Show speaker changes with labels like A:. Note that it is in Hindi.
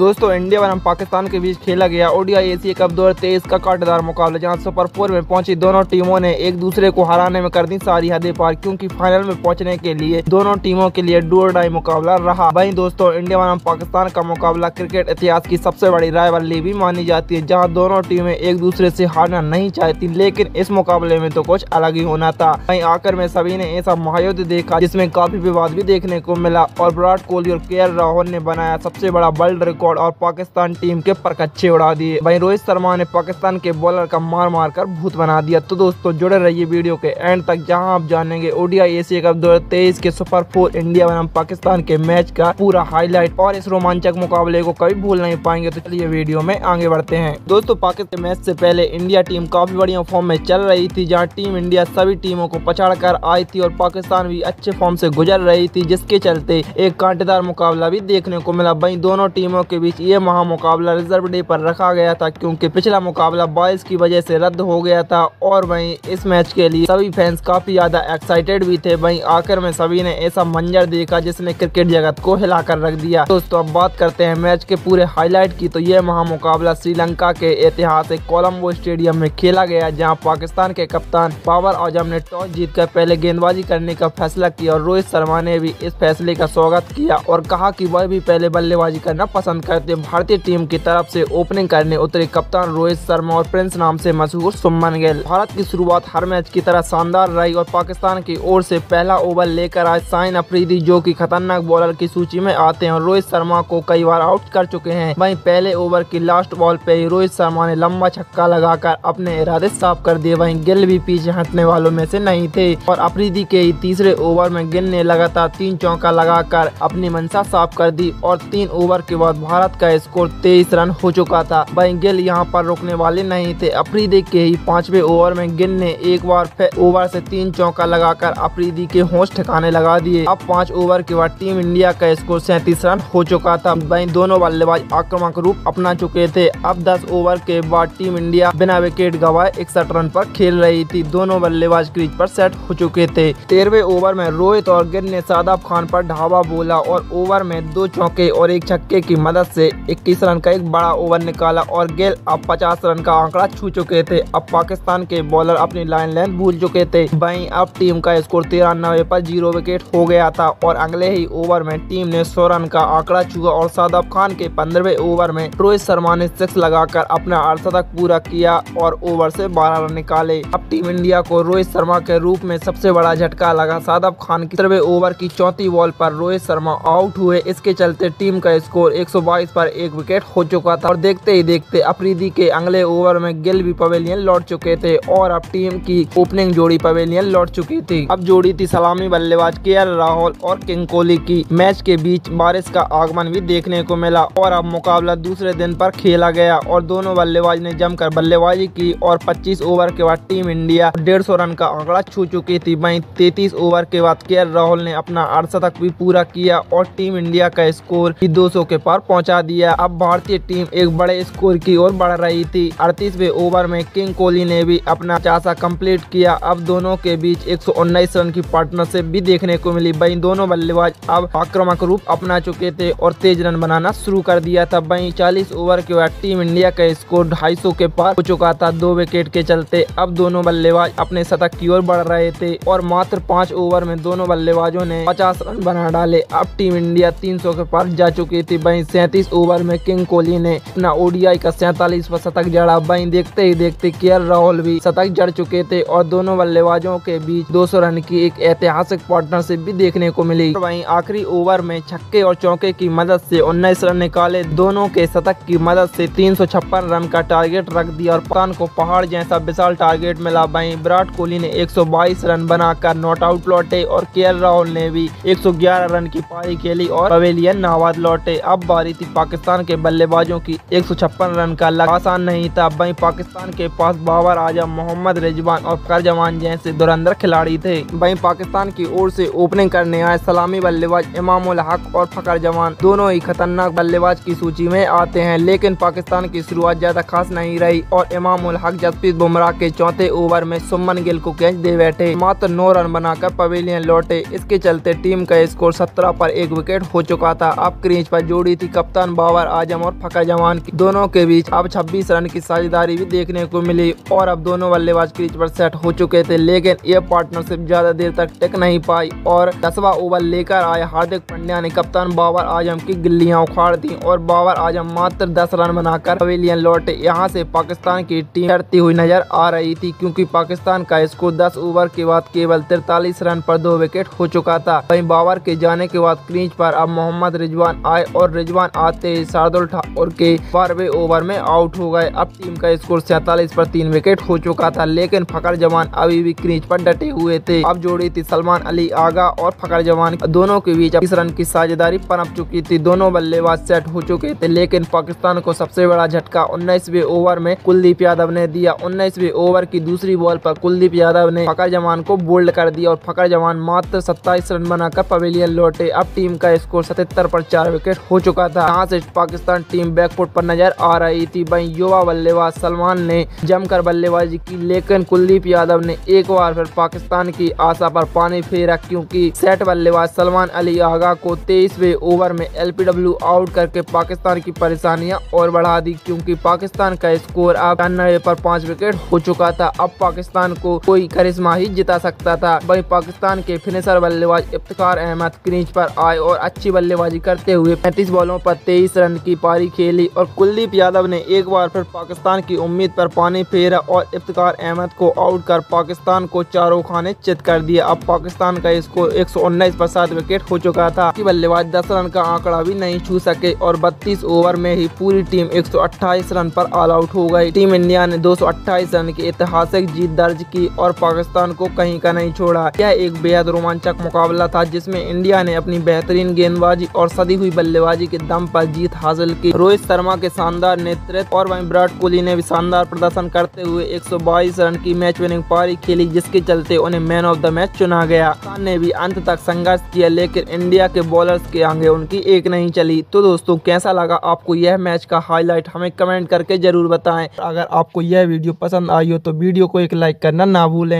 A: दोस्तों, इंडिया बनाम पाकिस्तान के बीच खेला गया ओडीआई एशिया कप दो हज़ार तेईस का काटेदार मुकाबला, जहाँ सुपर फोर में पहुँची दोनों टीमों ने एक दूसरे को हराने में कर दी सारी हदें पार, क्योंकि फाइनल में पहुँचने के लिए दोनों टीमों के लिए डोरडाई मुकाबला रहा। वहीं दोस्तों, इंडिया बनाम पाकिस्तान का मुकाबला क्रिकेट इतिहास की सबसे बड़ी रायवल्ली भी मानी जाती है, जहाँ दोनों टीमें एक दूसरे से हारना नहीं चाहती, लेकिन इस मुकाबले में तो कुछ अलग ही होना था। वहीं आकर में सभी ने ऐसा महायुद्ध देखा, जिसमें काफ़ी विवाद भी देखने को मिला, और विराट कोहली और के राहुल ने बनाया सबसे बड़ा वर्ल्ड रिकॉर्ड और पाकिस्तान टीम के परकच्चे उड़ा दिए। वहीं रोहित शर्मा ने पाकिस्तान के बॉलर का मार मार कर भूत बना दिया। तो दोस्तों, जुड़े रहिए वीडियो के एंड तक, जहाँ आप जानेंगे ओडीआई एशिया कप दो हज़ार तेईस के सुपर फोर इंडिया बनाम पाकिस्तान के मैच का पूरा हाईलाइट। और इस रोमांचक मुकाबले को कभी भूल नहीं पाएँगे तो चलिए वीडियो में आगे बढ़ते हैं। दोस्तों, पाकिस्तान मैच से पहले इंडिया टीम काफ़ी बढ़िया फॉर्म में चल रही थी, जहाँ टीम इंडिया सभी टीमों को पछाड़ कर आई थी और पाकिस्तान भी अच्छे फॉर्म से गुजर रही थी, जिसके चलते एक कांटेदार मुकाबला भी देखने को मिला। वही दोनों टीमों के बीच ये महा मुकाबला रिज़र्व डे पर रखा गया था क्योंकि पिछला मुकाबला बारिश की वजह से रद्द हो गया था और वहीं इस मैच के लिए सभी फैंस काफ़ी ज़्यादा एक्साइटेड भी थे। वहीं आखिर में सभी ने ऐसा मंजर देखा जिसने क्रिकेट जगत को हिलाकर रख दिया। दोस्तों, अब बात करते हैं मैच के पूरे हाईलाइट की। तो यह महा मुकाबला श्रीलंका के ऐतिहासिक कोलम्बो स्टेडियम में खेला गया, जहाँ पाकिस्तान के कप्तान बाबर आज़म ने टॉस जीत पहले गेंदबाजी करने का फैसला किया और रोहित शर्मा ने भी इस फैसले का स्वागत किया और कहा कि वह भी पहले बल्लेबाजी करना पसंद करते भारतीय टीम की तरफ़ से ओपनिंग करने उतरे कप्तान रोहित शर्मा और प्रिंस नाम से मशहूर सुमन गिल। भारत की शुरुआत हर मैच की तरह शानदार रही और पाकिस्तान की ओर से पहला ओवर लेकर आए साइन अफरीदी, जो की खतरनाक बॉलर की सूची में आते हैं रोहित शर्मा को कई बार आउट कर चुके हैं। वहीं पहले ओवर की लास्ट बॉल पे ही रोहित शर्मा ने लंबा छक्का लगाकर अपने इरादे साफ़ कर दिए। वहीं गिल भी पीछे हटने वालों में से नहीं थे और अफरीदी के ही तीसरे ओवर में गिल ने लगातार तीन चौका लगाकर अपनी मंशा साफ़ कर दी और तीन ओवर के बाद भारत का स्कोर तेईस रन हो चुका था। वहीं गिल यहाँ पर रुकने वाले नहीं थे। अफरीदी के ही पांचवे ओवर में गिल ने एक बार ओवर से तीन चौका लगाकर अफरीदी के होश ठिकाने लगा दिए। अब पाँच ओवर के बाद टीम इंडिया का स्कोर सैंतीस रन हो चुका था। वही दोनों बल्लेबाज आक्रामक रूप अपना चुके थे। अब दस ओवर के बाद टीम इंडिया बिना विकेट गवाए इकसठ रन पर खेल रही थी। दोनों बल्लेबाज क्रीज पर सेट हो चुके थे। तेरहवे ओवर में रोहित और गिल ने सादाब खान पर ढाबा बोला और ओवर में दो चौके और एक छक्के की मदद से इक्कीस रन का एक बड़ा ओवर निकाला और गेल अब 50 रन का आंकड़ा छू चुके थे। अब पाकिस्तान के बॉलर अपनी लाइन लेंथ भूल चुके थे। वहीं अब टीम का स्कोर तिरानवे पर ज़ीरो विकेट हो गया था और अगले ही ओवर में टीम ने सौ रन का आंकड़ा छुआ और सादब खान के पंद्रहवे ओवर में रोहित शर्मा ने सिक्स लगाकर अपना अर्धशतक पूरा किया और ओवर से बारह रन निकाले। अब टीम इंडिया को रोहित शर्मा के रूप में सबसे बड़ा झटका लगा। सादब खान की ओवर की चौथी बॉल पर रोहित शर्मा आउट हुए। इसके चलते टीम का स्कोर 122 पर एक विकेट हो चुका था और देखते ही देखते अफरीदी के अगले ओवर में गिल भी पवेलियन लौट चुके थे और अब टीम की ओपनिंग जोड़ी पवेलियन लौट चुकी थी। अब जोड़ी थी सलामी बल्लेबाज के राहुल और किंग कोहली की। मैच के बीच बारिश का आगमन भी देखने को मिला और अब मुकाबला दूसरे दिन पर खेला गया और दोनों बल्लेबाज ने जमकर बल्लेबाजी की और 25 ओवर के बाद टीम इंडिया डेढ़ रन का आंकड़ा छू चुकी थी। वहीं 33 ओवर के बाद के राहुल ने अपना अर्धशतक भी पूरा किया और टीम इंडिया का स्कोर भी 200 के पार पहुँचा दिया। अब भारतीय टीम एक बड़े स्कोर की ओर बढ़ रही थी। अड़तीसवे ओवर में किंग कोहली ने भी अपना चासा कंप्लीट किया। अब दोनों के बीच एक सौ उन्नीस रन की पार्टनरशिप भी देखने को मिली। वही दोनों बल्लेबाज अब आक्रामक रूप अपना चुके थे और तेज रन बनाना शुरू कर दिया था। वही चालीस ओवर के बाद टीम इंडिया का स्कोर ढाई के पार हो चुका था दो विकेट के चलते। अब दोनों बल्लेबाज अपने शतक की ओर बढ़ रहे थे और मात्र पाँच ओवर में दोनों बल्लेबाजों ने पचास रन बना डाले। अब टीम इंडिया 300 के पार जा चुकी थी। वहीं सैंतीस ओवर में किंग कोहली ने अपना ओडीआई का सैतालीस पर शतक जड़ा। वहीं देखते ही देखते केएल राहुल भी शतक जड़ चुके थे और दोनों बल्लेबाजों के बीच 200 रन की एक ऐतिहासिक पार्टनरशिप भी देखने को मिली। वहीं आखिरी ओवर में छक्के और चौके की मदद से उन्नीस रन निकाले। दोनों के शतक की मदद से तीन रन का टारगेट रख दिया और पाकिस्तान को पहाड़ जैसा विशाल टारगेट मिला। वहीं विराट कोहली ने 122 रन बनाकर नॉट आउट लौटे और के राहुल ने भी 111 रन की पारी खेली और पवेलियन नाबाद लौटे। अब बारी थी पाकिस्तान के बल्लेबाजों की एक सौ छप्पन रन का लग आसान नहीं था। वही पाकिस्तान के पास बाबर आज़म, मोहम्मद रिजवान और फकर जवान जैसे धुरंधर खिलाड़ी थे। वही पाकिस्तान की ओर से ओपनिंग करने आए सलामी बल्लेबाज इमाम हक और फकर जवान। दोनों ही खतरनाक बल्लेबाज की सूची में आते हैं, लेकिन पाकिस्तान की शुरुआत ज़्यादा खास नहीं रही और इमाम हक जसप्रीत बुमराह के चौथे ओवर में सुमन गिल को कैच दे बैठे। मात्र नौ रन बनाकर पवेलियन लौटे। इसके चलते टीम का स्कोर सत्रह पर एक विकेट हो चुका था। अब क्रीज पर जोड़ी थी कप्तान कप्तान बाबर आज़म और फकर जवान दोनों के बीच अब 26 रन की साझेदारी भी देखने को मिली और अब दोनों बल्लेबाज क्रीज पर सेट हो चुके थे, लेकिन ये पार्टनरशिप ज़्यादा देर तक टिक नहीं पाई और दसवा ओवर लेकर आए हार्दिक पांड्या ने कप्तान बाबर आज़म की गिल्लियाँ उखाड़ दी और बाबर आज़म मात्र दस रन बनाकर पवेलियन लौटे। यहाँ से पाकिस्तान की टीम करती हुई नज़र आ रही थी, क्योंकि पाकिस्तान का स्कोर दस ओवर के बाद केवल तिरतालीस रन पर दो विकेट हो चुका था। वहीं बाबर के जाने के बाद क्रीज पर अब मोहम्मद रिजवान आए और रिजवान आते ही शार्दुल ठाकुर के बारहवें ओवर में आउट हो गए। अब टीम का स्कोर सैतालीस पर तीन विकेट हो चुका था, लेकिन फकर जवान अभी भी क्रीज पर डटे हुए थे। अब जोड़ी थी सलमान अली आगा और फकर जवान दोनों के बीच बीस रन की साझेदारी पनप चुकी थी। दोनों बल्लेबाज सेट हो चुके थे, लेकिन पाकिस्तान को सबसे बड़ा झटका उन्नीसवे ओवर में कुलदीप यादव ने दिया। उन्नीसवे ओवर की दूसरी बॉल पर कुलदीप यादव ने फकर जवान को बोल्ड कर दिया और फकर जवान मात्र सत्ताईस रन बनाकर पवेलियन लौटे। अब टीम का स्कोर सतहत्तर पर चार विकेट हो चुका था। यहाँ से पाकिस्तान टीम बैकफुट पर नज़र आ रही थी। वही युवा बल्लेबाज सलमान ने जमकर बल्लेबाजी की, लेकिन कुलदीप यादव ने एक बार फिर पाकिस्तान की आशा पर पानी फेरा क्योंकि सेट बल्लेबाज सलमान अली आगा को तेईसवे ओवर में एलपीडब्ल्यू आउट करके पाकिस्तान की परेशानियाँ और बढ़ा दी, क्योंकि पाकिस्तान का स्कोर अब अठानवे पर पाँच विकेट हो चुका था। अब पाकिस्तान को कोई करिश्मा ही जिता सकता था। वही पाकिस्तान के फिनिशर बल्लेबाज इफ्तार अहमद क्रीज पर आए और अच्छी बल्लेबाजी करते हुए पैंतीस बॉलों पर तेईस रन की पारी खेली और कुलदीप यादव ने एक बार फिर पाकिस्तान की उम्मीद पर पानी फेरा और इफ्तार अहमद को आउट कर पाकिस्तान को चारों खाने चित कर दिया। अब पाकिस्तान का स्कोर एक पर सात विकेट हो चुका था। बल्लेबाज दस रन का आंकड़ा भी नहीं छू सके और बत्तीस ओवर में ही पूरी टीम 128 रन पर ऑल आउट हो गई। टीम इंडिया ने 228 रन की ऐतिहासिक जीत दर्ज की और पाकिस्तान को कहीं का नहीं छोड़ा। यह एक बेहद रोमांचक मुकाबला था, जिसमें इंडिया ने अपनी बेहतरीन गेंदबाजी और सदी हुई बल्लेबाजी के दम पर जीत हासिल की। रोहित शर्मा के शानदार नेतृत्व और वहीं विराट कोहली ने भी शानदार प्रदर्शन करते हुए एक सौ बाईस रन की मैच विनिंग पारी खेली, जिसके चलते उन्हें मैन ऑफ़ द मैच चुना गया। ने भी अंत तक संघर्ष किया, लेकिन इंडिया के बॉलर्स के आगे उनकी एक नहीं चली। तो दोस्तों, कैसा लगा आपको यह मैच का हाईलाइट हमें कमेंट करके ज़रूर बताएँ। अगर आपको यह वीडियो पसंद आई हो तो वीडियो को एक लाइक करना ना भूलें।